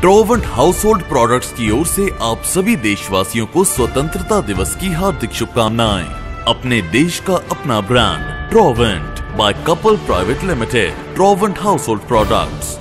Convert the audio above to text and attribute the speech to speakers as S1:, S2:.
S1: Trovent household products की ओर से आप सभी देशवासियों को स्वतंत्रता दिवस की हार्दिक शुभकामनाएँ। अपने देश का अपना brand Trovent by couple private limited Trovent household products